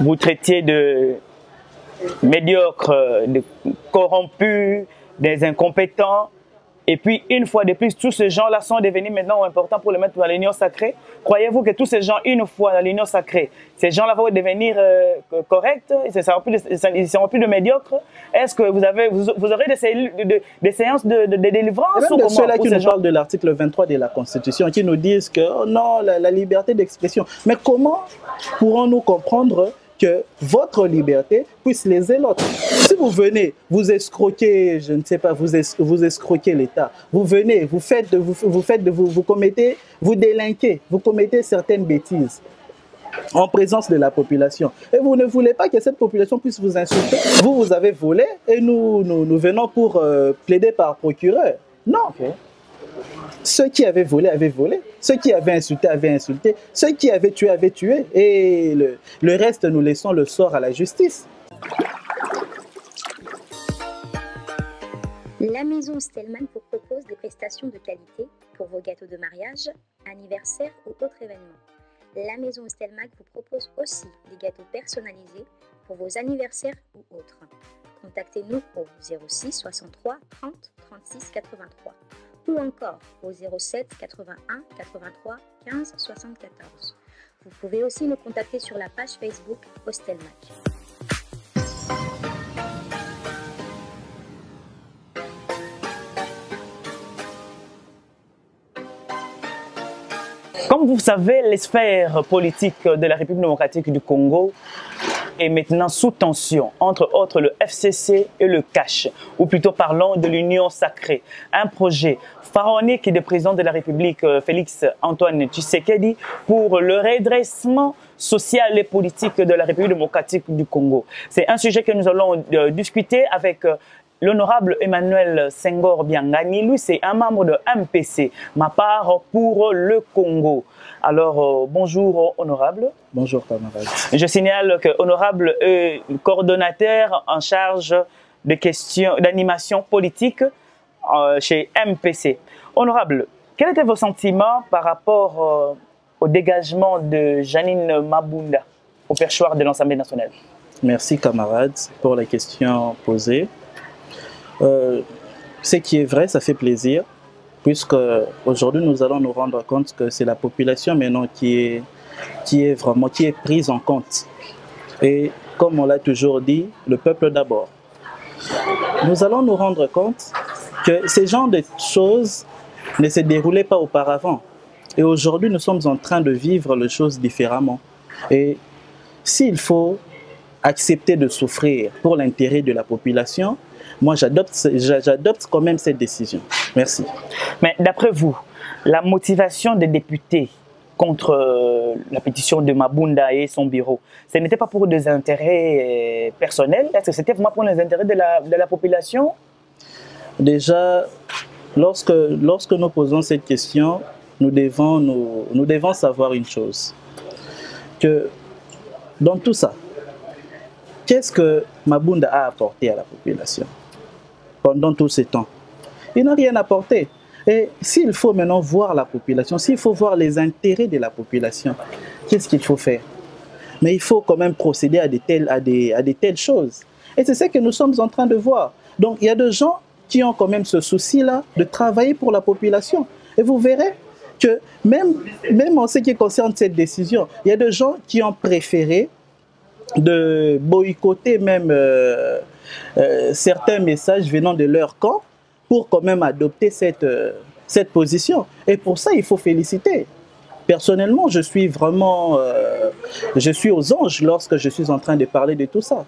vous traitiez de médiocres, de corrompus, des incompétents. Et puis, une fois de plus, tous ces gens-là sont devenus maintenant importants pour le mettre dans l'union sacrée. Croyez-vous que tous ces gens, une fois dans l'union sacrée, ces gens-là vont devenir euh, corrects? Ils ne seront, plus de médiocres? Est-ce que vous, avez, vous, aurez des, des séances de, de, délivrance ou comment Ceux-là qui nous parlent de l'article 23 de la Constitution, qui nous disent que oh non, la liberté d'expression. Mais comment pourrons-nous comprendre votre liberté puisse léser l'autre. Si vous venez, vous escroquez, je ne sais pas, vous, vous escroquez l'État, vous venez, vous faites, vous, vous faites vous, vous commettez, vous délinquez, vous commettez certaines bêtises en présence de la population. Et vous ne voulez pas que cette population puisse vous insulter. Vous, vous avez volé et nous, nous, venons pour euh, plaider par procureur. Non. Ceux qui avaient volé avaient volé. Ceux qui avaient insulté avaient insulté. Ceux qui avaient tué avaient tué. Et le, reste, nous laissons le sort à la justice. La maison Stellman vous propose des prestations de qualité pour vos gâteaux de mariage, anniversaire ou autres événements. La maison Stellman vous propose aussi des gâteaux personnalisés pour vos anniversaires ou autres. Contactez-nous au 06 63 30 36 83 ou encore au 07 81 83 15 74. Vous pouvez aussi nous contacter sur la page Facebook Hostelmac. Comme vous savez, les sphères politiques de la République démocratique du Congo est maintenant sous tension, entre autres le FCC et le CASH, ou plutôt parlons de l'Union sacrée, un projet pharaonique du président de la République, euh, Félix Antoine Tshisekedi, pour le redressement social et politique de la République démocratique du Congo. C'est un sujet que nous allons euh, discuter avec euh, l'honorable Emmanuel Senghor Biangani. Lui, c'est un membre de MPC, ma part pour le Congo. Alors, bonjour, honorable. Bonjour, camarade. Je signale que honorable est coordonnateur en charge de questions d'animation politique euh, chez MPC. Honorable, quel était vos sentiments par rapport euh, au dégagement de Janine Mabunda au perchoir de l'Assemblée nationale? Merci camarades pour la question posée. Euh, ce qui est vrai, ça fait plaisir, puisque aujourd'hui nous allons nous rendre compte que c'est la population maintenant qui est, qui est vraiment qui est prise en compte. Et comme on l'a toujours dit, le peuple d'abord. Nous allons nous rendre compte que ces genres de choses ne se déroulaient pas auparavant. Et aujourd'hui, nous sommes en train de vivre les choses différemment. Et s'il faut accepter de souffrir pour l'intérêt de la population, moi j'adopte quand même cette décision. Merci. Mais d'après vous, la motivation des députés contre euh, la pétition de Mabunda et son bureau, ce n'était pas pour des intérêts euh, personnels? Est-ce que c'était vraiment pour les intérêts de la, de la population? Déjà, lorsque, lorsque nous posons cette question, nous devons, nous, nous devons savoir une chose. Que dans tout ça, qu'est-ce que Mabunda a apporté à la population? Pendant tout ce temps Il n'a rien apporté. Et s'il faut maintenant voir la population, s'il faut voir les intérêts de la population, qu'est-ce qu'il faut faire? Mais il faut quand même procéder à, des telles, choses. Et c'est ce que nous sommes en train de voir. Donc il y a des gens qui ont quand même ce souci-là de travailler pour la population. Et vous verrez que même en ce qui concerne cette décision, il y a des gens qui ont préféré de boycotter même euh, euh, certains messages venant de leur camp pour quand même adopter cette, euh, cette position. Et pour ça, il faut féliciter. Personnellement, je suis vraiment, je suis aux anges lorsque je suis en train de parler de tout ça.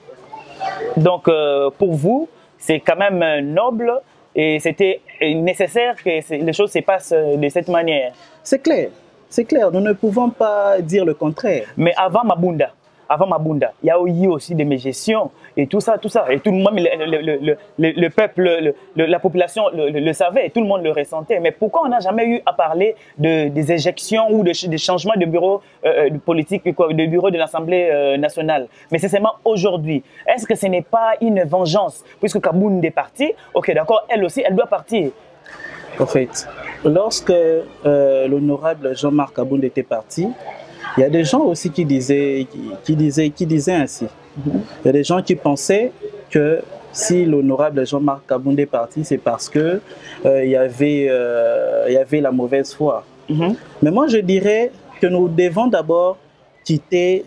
Donc, pour vous, c'est quand même noble et c'était nécessaire que les choses se passent de cette manière. C'est clair, c'est clair, nous ne pouvons pas dire le contraire. Mais avant Mabunda, avant Mabunda, il y a eu aussi des mégestions et tout ça, tout ça. Et tout le monde, le, le, peuple, la population le, savait, tout le monde le ressentait. Mais pourquoi on n'a jamais eu à parler de, des éjections ou de, des changements de bureau euh, euh politique, de bureau de l'Assemblée euh, nationale? Mais c'est seulement aujourd'hui. Est-ce que ce n'est pas une vengeance? Puisque Kabound est parti, ok, d'accord, elle aussi, elle doit partir. En fait, lorsque l'honorable Jean-Marc Kabound était parti, Il y a des gens aussi qui disaient, qui, qui disaient, qui disaient ainsi. Il y a des gens qui pensaient que si l'honorable Jean-Marc Kaboundé est parti, c'est parce que euh, il, y avait, euh, il y avait la mauvaise foi. Mhm. Mais moi, je dirais que nous devons d'abord quitter,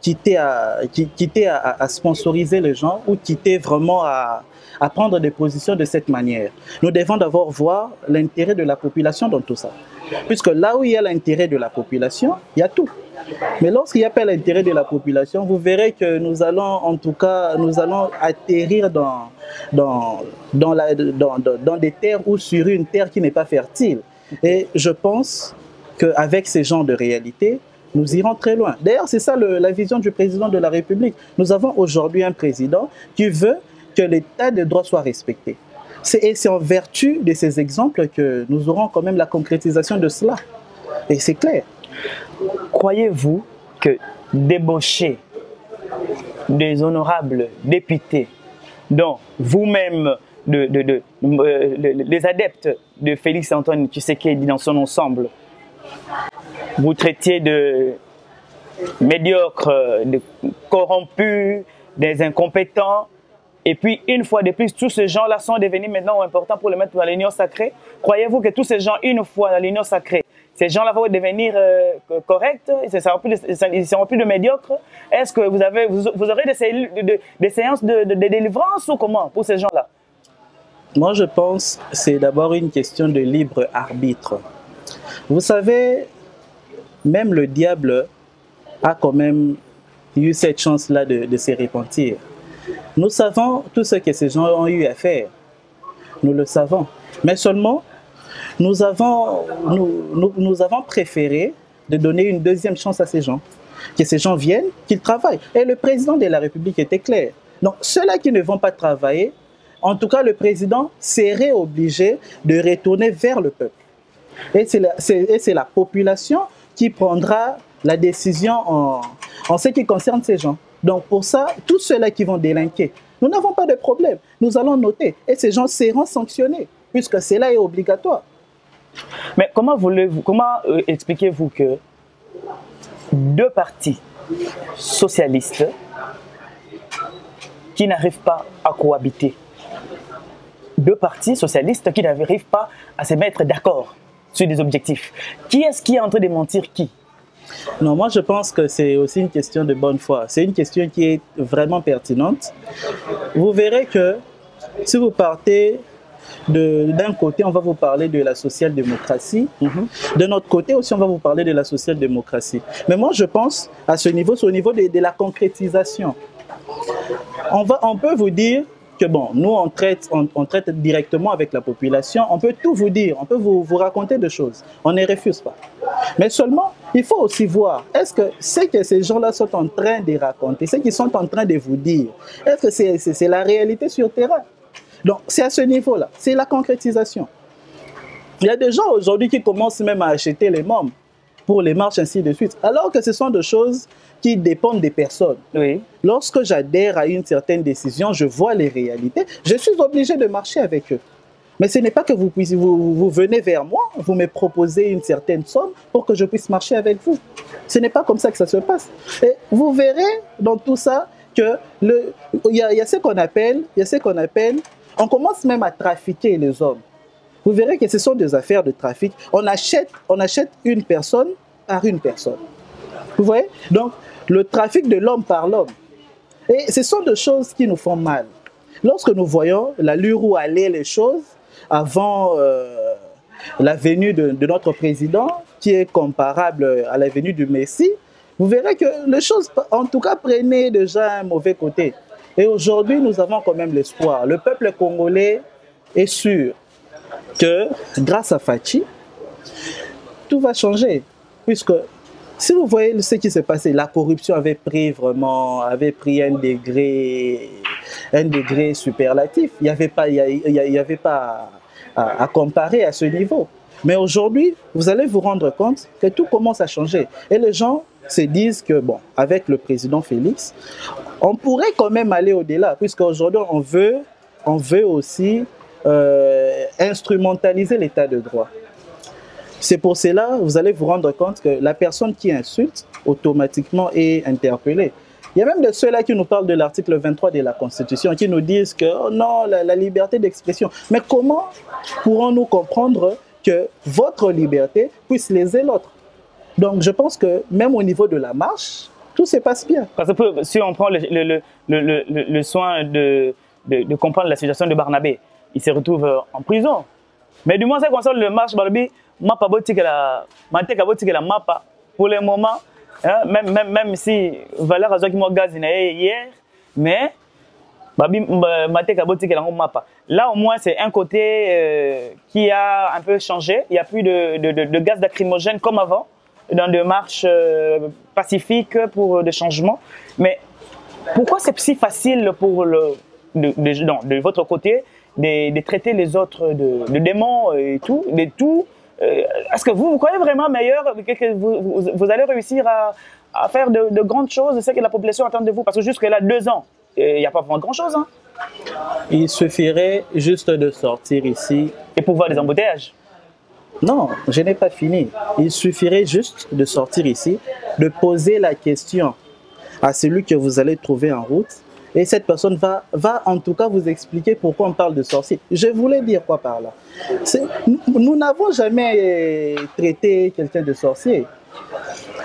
quitter, à, qui- quitter à, à- à sponsoriser les gens ou quitter vraiment à, à prendre des positions de cette manière. Nous devons d'abord voir l'intérêt de la population dans tout ça. Puisque là où il y a l'intérêt de la population, il y a tout. Mais lorsqu'il n'y a pas l'intérêt de la population, vous verrez que nous allons, en tout cas, nous allons atterrir dans, dans, dans, des terres ou sur une terre qui n'est pas fertile. Et je pense qu'avec ces genres de réalités, nous irons très loin. D'ailleurs, c'est ça la vision du président de la République. Nous avons aujourd'hui un président qui veut que l'état de droit soit respecté. Et c'est en vertu de ces exemples que nous aurons quand même la concrétisation de cela. Et c'est clair. Croyez-vous que débaucher des honorables députés, dont vous-même, de- euh, les adeptes de Félix Antoine Tshisekedi dans son ensemble, vous traitiez de médiocres, de corrompus, des incompétents, et puis une fois de plus, tous ces gens-là sont devenus maintenant importants pour les mettre dans l'union sacrée. Croyez-vous que tous ces gens, une fois dans l'union sacrée, ces gens-là vont devenir euh, corrects? Ils ne seront plus de, médiocres? Est-ce que vous, avez, vous, aurez des, séances de délivrance ou comment pour ces gens-là? Moi, je pense que c'est d'abord une question de libre arbitre. Vous savez, même le diable a quand même eu cette chance-là de, de se repentir. Nous savons tout ce que ces gens ont eu à faire. Nous le savons. Mais seulement, nous avons, préféré de donner une deuxième chance à ces gens. Que ces gens viennent, qu'ils travaillent. Et le président de la République était clair. Donc, ceux-là qui ne vont pas travailler, en tout cas, le président serait obligé de retourner vers le peuple. Et c'est la, population qui prendra la décision en ce qui concerne ces gens. Donc pour ça, tous ceux-là qui vont délinquer, nous n'avons pas de problème. Nous allons noter et ces gens seront sanctionnés puisque cela est obligatoire. Mais comment, voulez-vous- comment euh, expliquez-vous que deux partis socialistes qui n'arrivent pas à cohabiter, deux partis socialistes qui n'arrivent pas à se mettre d'accord sur des objectifs, qui est-ce qui est en train de mentir qui? Non, moi je pense que c'est aussi une question de bonne foi. C'est une question qui est vraiment pertinente. Vous verrez que si vous partez d'un côté, on va vous parler de la social-démocratie. De notre côté aussi, on va vous parler de la social-démocratie. Mais moi, je pense à ce niveau, c'est au niveau de, de la concrétisation. On, va, on peut vous dire que bon, nous, on traite, on, traite directement avec la population. On peut tout vous dire, on peut vous, vous raconter des choses. On ne refuse pas. Mais seulement, il faut aussi voir, est-ce que ce que ces gens-là sont en train de raconter, ce qu'ils sont en train de vous dire, est-ce que c'est la réalité sur terrain? Donc, c'est à ce niveau-là, c'est la concrétisation. Il y a des gens aujourd'hui qui commencent même à acheter les membres pour les marches, ainsi de suite, alors que ce sont des choses qui dépendent des personnes. Oui. Lorsque j'adhère à une certaine décision, je vois les réalités, je suis obligé de marcher avec eux. Mais ce n'est pas que vous, puissiez, vous, vous venez vers moi, vous me proposez une certaine somme pour que je puisse marcher avec vous. Ce n'est pas comme ça que ça se passe. Et vous verrez dans tout ça que le, il y a, il y a ce qu'on appelle, il y a ce qu'on appelle, on commence même à trafiquer les hommes. Vous verrez que ce sont des affaires de trafic. On achète, on achète une personne par une personne. Vous voyez? Donc, le trafic de l'homme par l'homme. Et ce sont des choses qui nous font mal. Lorsque nous voyons l'allure où allaient les choses avant euh, la venue de, de notre président, qui est comparable à la venue du Messie, vous verrez que les choses, en tout cas, prenaient déjà un mauvais côté. Et aujourd'hui, nous avons quand même l'espoir. Le peuple congolais est sûr que, grâce à Fachi, tout va changer. Puisque si vous voyez ce qui s'est passé, la corruption avait pris vraiment, avait pris un degré, un degré superlatif. Il n'y avait pas, il avait pas à, à comparer à ce niveau. Mais aujourd'hui, vous allez vous rendre compte que tout commence à changer. Et les gens se disent que, bon, avec le président Félix, on pourrait quand même aller au-delà, puisqu'aujourd'hui, on veut, on veut aussi euh, instrumentaliser l'état de droit. C'est pour cela, vous allez vous rendre compte que la personne qui insulte automatiquement est interpellé. Il y a même de ceux-là qui nous parlent de l'article 23 de la Constitution, qui nous disent que oh non, la, la liberté d'expression. Mais comment pourrons-nous comprendre que votre liberté puisse léser l'autre? Donc je pense que même au niveau de la marche, tout se passe bien. Parce que si on prend le, le, le, le soin de, de, de, comprendre la situation de Barnabé, il se retrouve euh, en prison. Mais du moins, ça concerne le marche Barnabé, mapa la la mapa. Pour le moment hein, même même même si valeur azaki mo gaz na hier mais babi mateka botika la mapa. Là au moins c'est un côté euh, qui a un peu changé. Il y a plus de de, gaz lacrymogène comme avant dans des marches euh, pacifiques pour des changements. Mais pourquoi c'est si facile pour le de, de, non, de votre côté de, de, traiter les autres de, démons et tout, de tout euh, est-ce que vous, vous croyez vraiment meilleur que vous, vous, vous allez réussir à, à faire de, de, grandes choses, c'est ce que la population attend de vous? Parce que jusque-là, deux ans, il n'y a pas vraiment grand-chose. Hein? Il suffirait juste de sortir ici. Et pour voir les embouteillages Non, je n'ai pas fini. Il suffirait juste de sortir ici, de poser la question à celui que vous allez trouver en route et cette personne va, va en tout cas vous expliquer pourquoi on parle de sorcier. Je voulais dire quoi par là? Nous n'avons jamais traité quelqu'un de sorcier.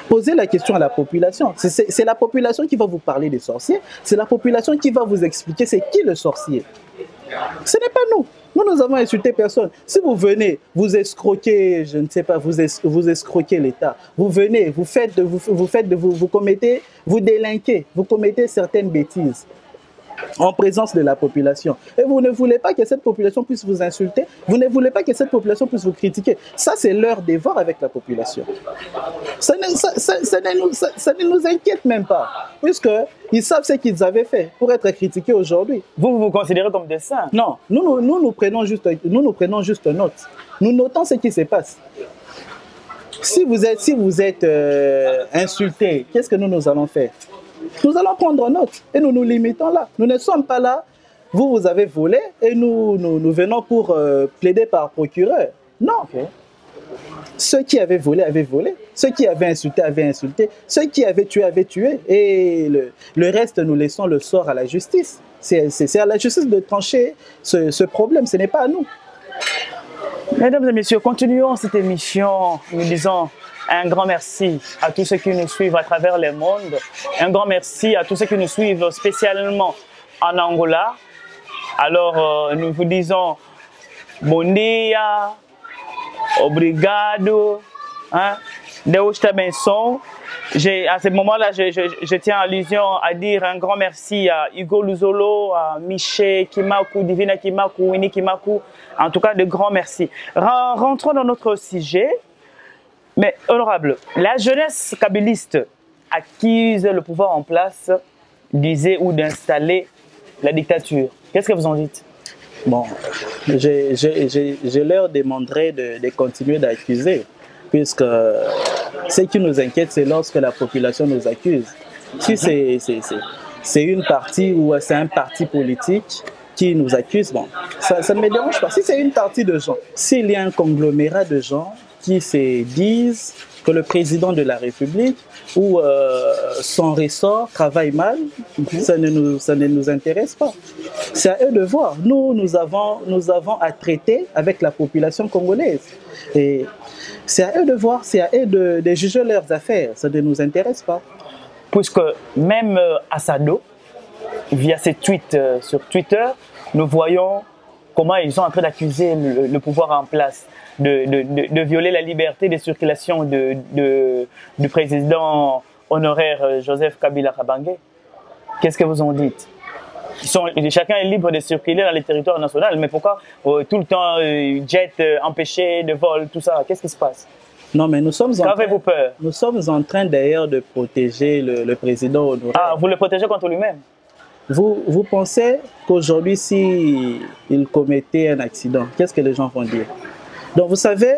Posez la question à la population. C'est la population qui va vous parler des sorciers. C'est la population qui va vous expliquer c'est qui le sorcier. Ce n'est pas nous. Nous, nous avons insulté personne. Si vous venez, vous escroquez, je ne sais pas, vous, vous escroquez l'État. Vous venez, vous faites, vous, vous faites, vous, vous commettez, vous délinquez, vous commettez certaines bêtises en présence de la population. Et vous ne voulez pas que cette population puisse vous insulter, vous ne voulez pas que cette population puisse vous critiquer. Ça, c'est leur devoir avec la population. Ça ne, ça, ça, ça ne, nous, ça, ne nous inquiète même pas, puisqu'ils savent ce qu'ils avaient fait pour être critiqués aujourd'hui. Vous, vous vous considérez comme des saints? Non, nous, nous, nous, nous, prenons juste, nous, nous prenons juste note. Nous notons ce qui se passe. Si vous êtes, si vous êtes euh, insulté, qu'est-ce que nous, nous allons faire? Nous allons prendre note et nous nous limitons là. Nous ne sommes pas là. Vous, vous avez volé et nous, nous, nous venons pour euh, plaider par procureur. Non. Okay. Ceux qui avaient volé avaient volé. Ceux qui avaient insulté avaient insulté. Ceux qui avaient tué avaient tué. Et le, le reste, nous laissons le sort à la justice. C'est à la justice de trancher ce, ce problème. Ce n'est pas à nous. Mesdames et messieurs, continuons cette émission. Nous disons un grand merci à tous ceux qui nous suivent à travers le monde. Un grand merci à tous ceux qui nous suivent spécialement en Angola. Alors, euh, nous vous disons bon dia, obrigado, hein, Deus te. À ce moment-là, je, tiens allusion à dire un grand merci à Hugo Luzolo, à Michel Kimaku, Divina Kimaku, Winnie Kimaku. En tout cas, de grands merci. Rentrons dans notre sujet. Mais honorable, la jeunesse kabyliste accuse le pouvoir en place d'user ou d'installer la dictature. Qu'est-ce que vous en dites? Bon, je, leur demanderai de, de continuer d'accuser, puisque ce qui nous inquiète, c'est lorsque la population nous accuse. Si c'est une partie ou c'est un parti politique qui nous accuse, bon, ça, ça ne me dérange pas. Si c'est une partie de gens, s'il y a un conglomérat de gens qui se disent que le président de la République ou euh, son ressort travaille mal, mhm. ça, ne nous, ça ne nous intéresse pas. C'est à eux de voir. Nous, nous avons, nous avons à traiter avec la population congolaise. Et c'est à eux de voir, c'est à eux de, de, juger leurs affaires. Ça ne nous intéresse pas. Puisque même euh, Assado, via ses tweets euh, sur Twitter, nous voyons comment ils sont en train d'accuser le, le pouvoir en place de, de, de, violer la liberté de circulation de, du président honoraire euh, Joseph Kabila Kabange. Qu'est-ce que vous en dites? Ils sont, Chacun est libre de circuler dans les territoires nationaux, mais pourquoi euh, tout le temps euh, jet euh, empêché de vol, tout ça? Qu'est-ce qui se passe? Non, mais nous sommes en train, peur? Nous sommes en train d'ailleurs de protéger le, le président honoraire. Ah, vous le protégez contre lui-même? Vous, vous pensez qu'aujourd'hui, s'il il commettait un accident, qu'est-ce que les gens vont dire? Donc, vous savez,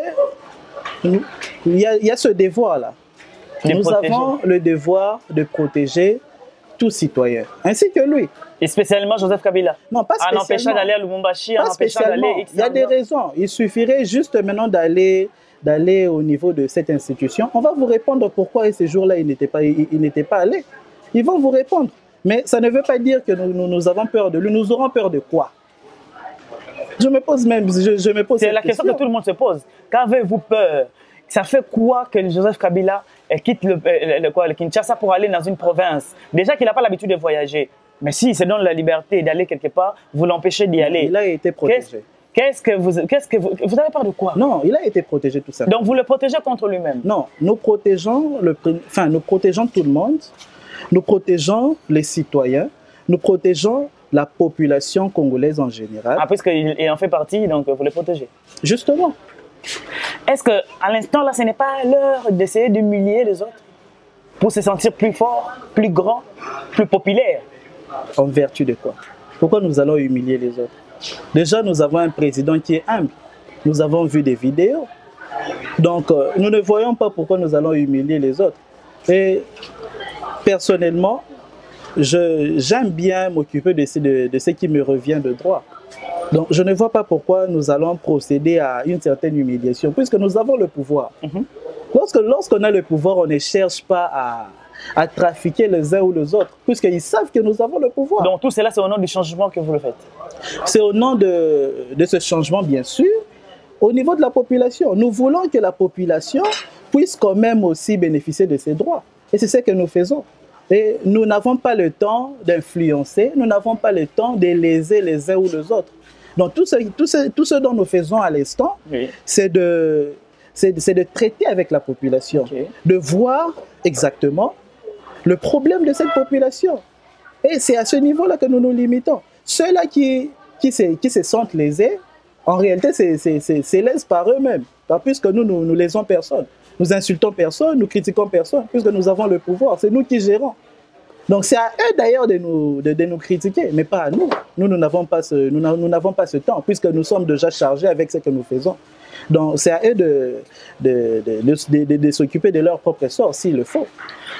il y a, il y a ce devoir-là. Nous protéger. avons le devoir de protéger tout citoyen, ainsi que lui. Et spécialement Joseph Kabila Non, pas spécialement. En empêchant d'aller à Lubumbashi, en empêchant d'aller... Il y a des raisons. Il suffirait juste maintenant d'aller d'aller au niveau de cette institution, on va vous répondre pourquoi et ces jours-là, il n'était pas, il, il n'était pas allé. Ils vont vous répondre. Mais ça ne veut pas dire que nous, nous, nous avons peur de lui. Nous aurons peur de quoi? Je me pose même, je, je me pose C'est la question que tout le monde se pose. Qu'avez-vous peur? Ça fait quoi que Joseph Kabila euh, quitte le, euh, le- quoi, le Kinshasa pour aller dans une province? Déjà qu'il n'a pas l'habitude de voyager. Mais si, c'est donne la liberté d'aller quelque part, vous l'empêchez d'y aller. Il a été protégé. qu'est-ce que vous, qu'est-ce que vous, vous avez peur de quoi? Non, il a été protégé tout simplement. Donc vous le protégez contre lui-même? Non, nous protégeons, le, enfin, nous protégeons tout le monde, nous protégeons les citoyens, nous protégeons la population congolaise en général. Ah, puisqu'il il en fait partie, donc vous le protégez. Justement, Est-ce que à l'instant là, ce n'est pas l'heure d'essayer d'humilier les autres pour se sentir plus fort, plus grand, plus populaire? En vertu de quoi? Pourquoi nous allons humilier les autres? Déjà, nous avons un président qui est humble. Nous avons vu des vidéos. Donc, euh, nous ne voyons pas pourquoi nous allons humilier les autres. Et personnellement, j'aime bien m'occuper de, ce- de- de ce qui me revient de droit. Donc, je ne vois pas pourquoi nous allons procéder à une certaine humiliation, puisque nous avons le pouvoir. Mhm. Lorsque Lorsqu'on a le pouvoir, on ne cherche pas à, à trafiquer les uns ou les autres, puisqu'ils savent que nous avons le pouvoir. Donc tout cela, c'est au nom du changement que vous le faites. C'est au nom de, de ce changement, bien sûr, au niveau de la population. Nous voulons que la population puisse quand même aussi bénéficier de ses droits. Et c'est ce que nous faisons. Et nous n'avons pas le temps d'influencer, nous n'avons pas le temps de léser les uns ou les autres. Donc tout ce, tout ce, tout ce dont nous faisons à l'instant, Oui. c'est de, c'est de traiter avec la population, de voir exactement le problème de cette population. Et c'est à ce niveau-là que nous nous limitons. Ceux-là qui, qui, se, qui se sentent lésés, en réalité, c'est lésés par eux-mêmes. Pas Puisque nous, nous, nous lésons personne. Nous insultons personne, nous critiquons personne, puisque nous avons le pouvoir. C'est nous qui gérons. Donc c'est à eux d'ailleurs de nous, de, de nous critiquer, mais pas à nous. Nous, nous n'avons pas, ce, nous nous pas ce temps, puisque nous sommes déjà chargés avec ce que nous faisons. Donc c'est à eux de, de, de, de- de- de s'occuper de leur propre sort s'il le faut.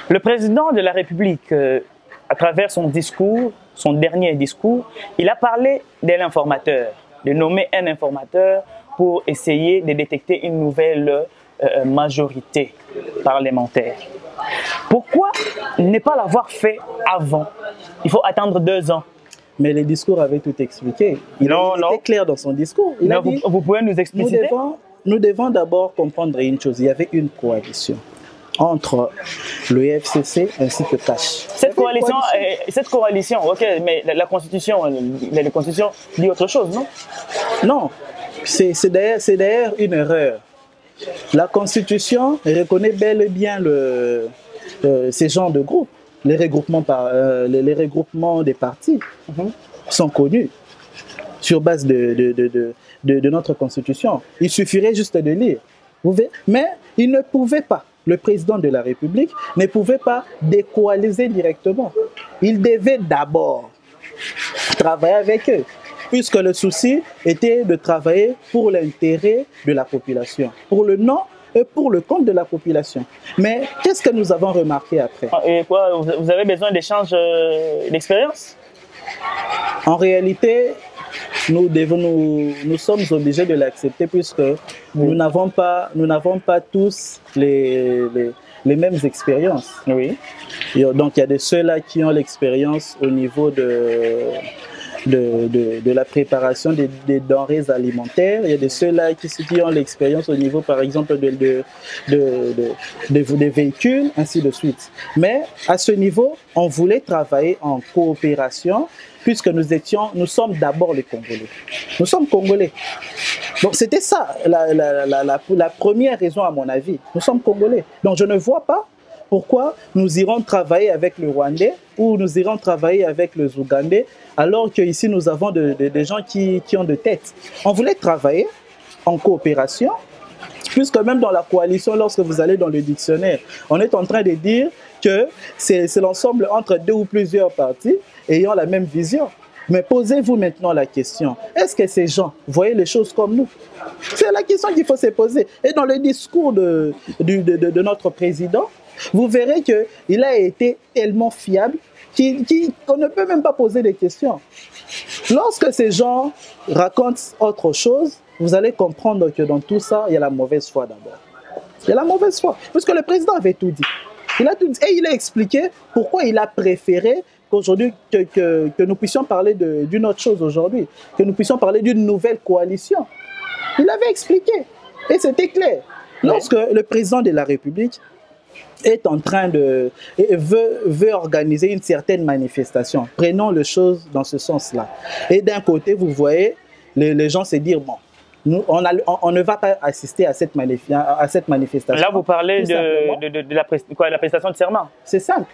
Le président de la République, euh, à travers son discours, son dernier discours, il a parlé d'un informateur, de nommer un informateur pour essayer de détecter une nouvelle euh, majorité parlementaire. Pourquoi ne pas l'avoir fait avant? Il faut attendre deux ans. Mais le discours avait tout expliqué. Il, Non, il non. était clair dans son discours. Il a vous, dit, vous pouvez nous nous expliciter? devons, nous devons d'abord comprendre une chose. Il y avait une coalition entre le FCC ainsi que Cash. Cette coalition, euh, cette coalition, ok, mais la, la constitution, euh, la, la constitution dit autre chose, non? Non, c'est d'ailleurs une erreur. La Constitution reconnaît bel et bien le, euh, ces genres de groupes. Les regroupements, par, euh, les, les regroupements des partis Mhm. sont connus sur base de, de, de, de, de- de notre Constitution. Il suffirait juste de lire. Vous. Mais il ne pouvait pas, le président de la République ne pouvait pas décoaliser directement. Il devait d'abord travailler avec eux, puisque le souci était de travailler pour l'intérêt de la population, pour le nom et pour le compte de la population. Mais qu'est-ce que nous avons remarqué après? Ah, Et quoi, vous avez besoin d'échanges euh, d'expérience En réalité, nous, devons, nous, nous sommes obligés de l'accepter puisque nous n'avons pas, nous n'avons pas tous les, les, les mêmes expériences. Oui. Donc il y a de ceux-là qui ont l'expérience au niveau de, de, de, la préparation des, denrées alimentaires. Il y a de ceux-là qui, ont l'expérience au niveau, par exemple, de, de, de, de- de- des véhicules, ainsi de suite. Mais à ce niveau, on voulait travailler en coopération puisque nous étions, nous sommes d'abord les Congolais. Nous sommes Congolais. Donc c'était ça la, la, la, la, première raison à mon avis. Nous sommes Congolais. Donc je ne vois pas pourquoi nous irons travailler avec le Rwandais ou nous irons travailler avec le Zougandais alors qu'ici nous avons de- de- des gens qui, ont de tête. On voulait travailler en coopération puisque même dans la coalition, lorsque vous allez dans le dictionnaire, on est en train de dire que c'est l'ensemble entre deux ou plusieurs partis ayant la même vision. Mais posez-vous maintenant la question, est-ce que ces gens voyaient les choses comme nous? C'est la question qu'il faut se poser. Et dans le discours de- de notre président, vous verrez qu'il a été tellement fiable qu'il- qu'il- qu'on ne peut même pas poser des questions. Lorsque ces gens racontent autre chose, vous allez comprendre que dans tout ça, il y a la mauvaise foi d'abord. Il y a la mauvaise foi. Parce que le président avait tout dit. Il a tout dit. Et il a expliqué pourquoi il a préféré qu'aujourd'hui, que, que, que, nous puissions parler d'une autre chose aujourd'hui, que nous puissions parler d'une nouvelle coalition. Il avait expliqué. Et c'était clair. Lorsque le président de la République est en train de veut, veut organiser une certaine manifestation. Prenons les choses dans ce sens-là. Et d'un côté, vous voyez les, les gens se dire bon, nous, on, a, on, on, ne va pas assister à cette, à cette manifestation. Là, vous parlez de, de, de, de, la, quoi, la prestation de serment. C'est simple.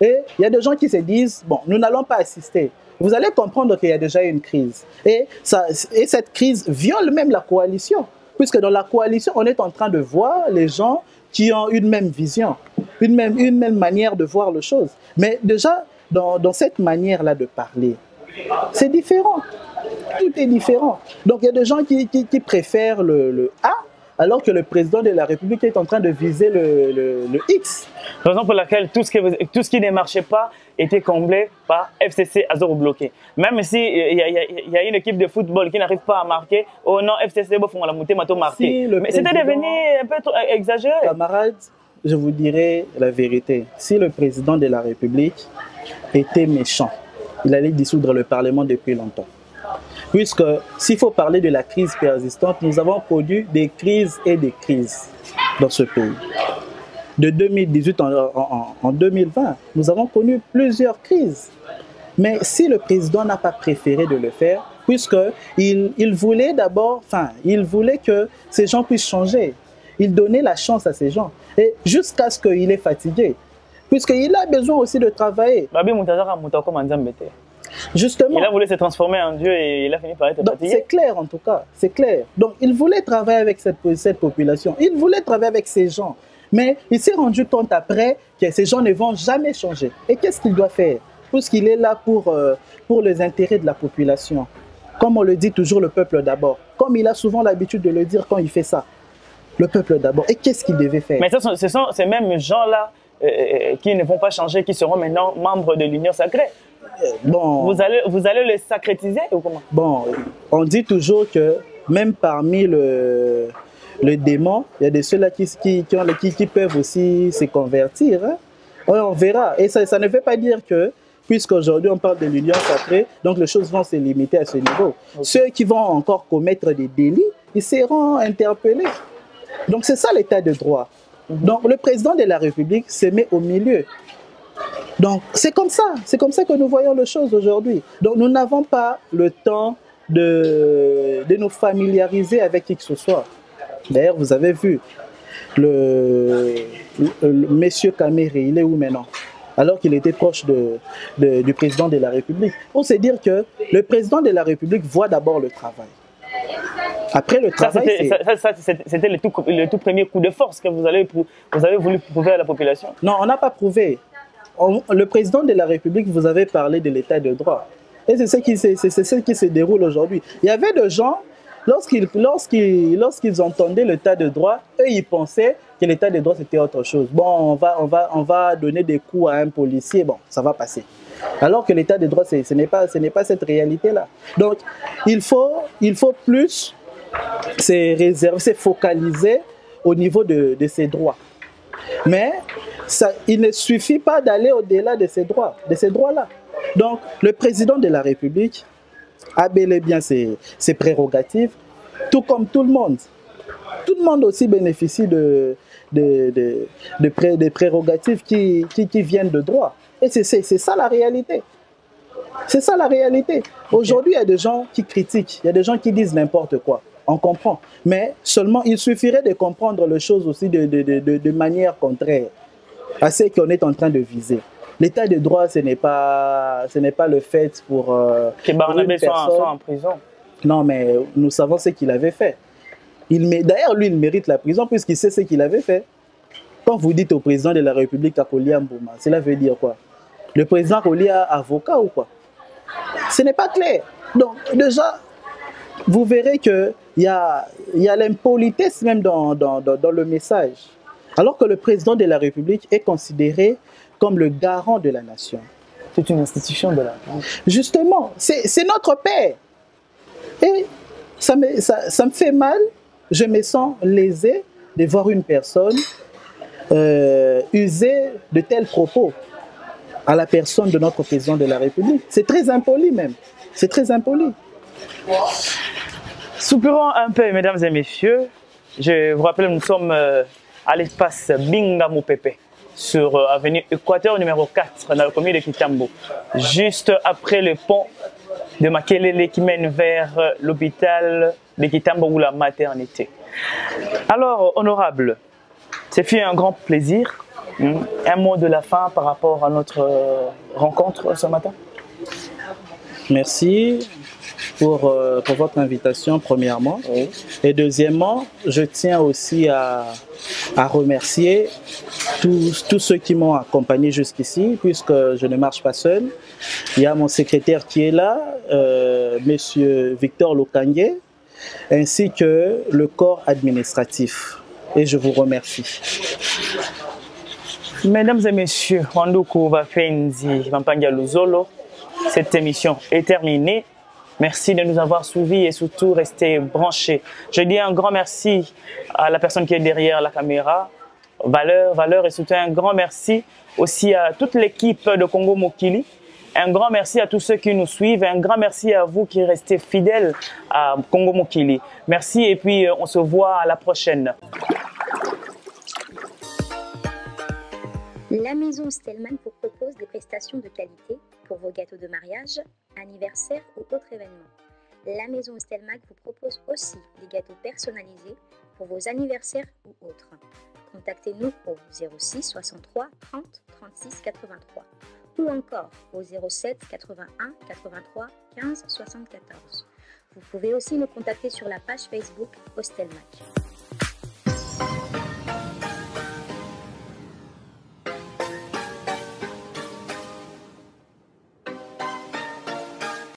Et il y a des gens qui se disent bon, nous n'allons pas assister. Vous allez comprendre qu'il y a déjà une crise. Et, ça, et cette crise viole même la coalition. Puisque dans la coalition, on est en train de voir les gens qui ont une même vision, une même, une même manière de voir les choses. Mais déjà, dans, dans cette manière-là de parler, c'est différent. Tout est différent. Donc il y a des gens qui, qui, préfèrent le, le, A alors que le président de la République est en train de viser le, le, le X. Raison pour laquelle tout ce, qui, tout ce qui ne marchait pas était comblé par FCC Azor bloqué. Même si il y, y, y, a une équipe de football qui n'arrive pas à marquer, oh non, FCC font la montée, mato marqué. Si Mais c'était devenu un peu trop exagéré. Camarades, je vous dirai la vérité. Si le président de la République était méchant, il allait dissoudre le Parlement depuis longtemps. Puisque s'il faut parler de la crise persistante, nous avons connu des crises et des crises dans ce pays. De 2018 en, en, en 2020, nous avons connu plusieurs crises. Mais si le président n'a pas préféré de le faire, puisqu'il il voulait d'abord, enfin, il voulait que ces gens puissent changer. Il donnait la chance à ces gens. Et jusqu'à ce qu'il est fatigué. Puisqu'il a besoin aussi de travailler. Justement. Il a voulu se transformer en Dieu et il a fini par être fatigué. C'est clair en tout cas, c'est clair. Donc il voulait travailler avec cette, cette population, il voulait travailler avec ces gens. Mais il s'est rendu compte après que ces gens ne vont jamais changer. Et qu'est-ce qu'il doit faire? Puisqu'il est là pour, euh, pour les intérêts de la population. Comme on le dit toujours, le peuple d'abord. Comme il a souvent l'habitude de le dire quand il fait ça. Le peuple d'abord. Et qu'est-ce qu'il devait faire? Mais ce sont, ce sont ces mêmes gens-là euh, qui ne vont pas changer, qui seront maintenant membres de l'Union sacrée. Bon, Vous allez, vous allez les sacrétiser ou comment? Bon, on dit toujours que même parmi le, le démon, il y a des ceux-là qui, qui, qui, ont- qui- qui peuvent aussi se convertir. hein. On verra. Et ça, ça ne veut pas dire que, puisqu'aujourd'hui on parle de l'union sacrée, donc les choses vont se limiter à ce niveau. Ceux qui vont encore commettre des délits, ils seront interpellés. Donc c'est ça l'état de droit. Donc le président de la République se met au milieu. Donc c'est comme ça, c'est comme ça que nous voyons les choses aujourd'hui. Donc nous n'avons pas le temps de, de nous familiariser avec qui que ce soit. D'ailleurs, vous avez vu, le, le, le monsieur Kamere, il est où maintenant? Alors qu'il était proche de, de- du président de la République. Pour se dire que le président de la République voit d'abord le travail. Après le travail, c'était c'est- ça, ça, c'était- c'était le tout, le tout premier coup de force que vous avez, prou- vous avez voulu prouver à la population. Non, on n'a pas prouvé. On- le président de la République, vous avez parlé de l'état de droit. Et c'est ce qui, ce qui se déroule aujourd'hui. Il y avait des gens, lorsqu'ils, lorsqu'ils, lorsqu'ils entendaient l'état de droit, eux, ils pensaient que l'état de droit, c'était autre chose. Bon, on va, on, va, on va donner des coups à un policier, bon, ça va passer. Alors que l'état de droit, ce n'est pas, ce n'est pas cette réalité-là. Donc, il faut, il faut plus se réserver, se focaliser au niveau de, de ses droits. Mais ça, il ne suffit pas d'aller au-delà de ces droits, de ces droits-là. Donc, le président de la République a bel et bien ses, ses prérogatives, tout comme tout le monde. Tout le monde aussi bénéficie de, de, de, de pré- des prérogatives qui, qui, qui viennent de droit. Et c'est ça la réalité. C'est ça la réalité. Aujourd'hui, il y a des gens qui critiquent, il y a des gens qui disent n'importe quoi. On comprend. Mais seulement, il suffirait de comprendre les choses aussi de, de, de, de, de manière contraire à ce qu'on est en train de viser. L'état de droit, ce n'est pas, ce n'est pas le fait pour, euh, Que Barnabé soit, soit en prison. Non, mais nous savons ce qu'il avait fait. Il D'ailleurs, lui, il mérite la prison puisqu'il sait ce qu'il avait fait. Quand vous dites au président de la République Akoli Mbouma, cela veut dire quoi? Le président Akoli a avocat ou quoi? Ce n'est pas clair. Donc, déjà, vous verrez qu'il y a, y a l'impolitesse même dans, dans, dans, dans le message. Alors que le président de la République est considéré comme le garant de la nation. C'est une institution de la Justement, c'est notre père. Et ça me, ça, ça me fait mal, je me sens lésé de voir une personne euh, user de tels propos à la personne de notre président de la République. C'est très impoli même. C'est très impoli. Soupirons un peu, mesdames et messieurs. Je vous rappelle, nous sommes euh, à l'espace Binga Mopepe sur euh, avenue Équateur numéro 4 dans le commune de Kitambo, juste après le pont de Makelele qui mène vers euh, l'hôpital de Kitambo ou la maternité. Alors, honorable, c'est fait un grand plaisir. Hmm, un mot de la fin par rapport à notre euh, rencontre ce matin Merci pour, euh, pour votre invitation, premièrement. Oui. Et deuxièmement, je tiens aussi à, à remercier tous, ceux qui m'ont accompagné jusqu'ici, puisque je ne marche pas seul. Il y a mon secrétaire qui est là, euh, Monsieur Victor Lokangue, ainsi que le corps administratif. Et je vous remercie. Mesdames et messieurs, Wanduku Bafenzi, Vampanga Luzolo, cette émission est terminée. Merci de nous avoir suivis et surtout rester branchés. Je dis un grand merci à la personne qui est derrière la caméra, Valeur, Valeur et surtout un grand merci aussi à toute l'équipe de Congo Mokili. Un grand merci à tous ceux qui nous suivent. Un grand merci à vous qui restez fidèles à Congo Mokili. Merci et puis euh, on se voit à la prochaine. La maison Stellman vous propose des prestations de qualité pour vos gâteaux de mariage, anniversaire ou autres événements. La maison Stelmag vous propose aussi des gâteaux personnalisés pour vos anniversaires ou autres. Contactez-nous au 06 63 30 36 83 ou encore au 07 81 83 15 74. Vous pouvez aussi nous contacter sur la page Facebook Hostelmac.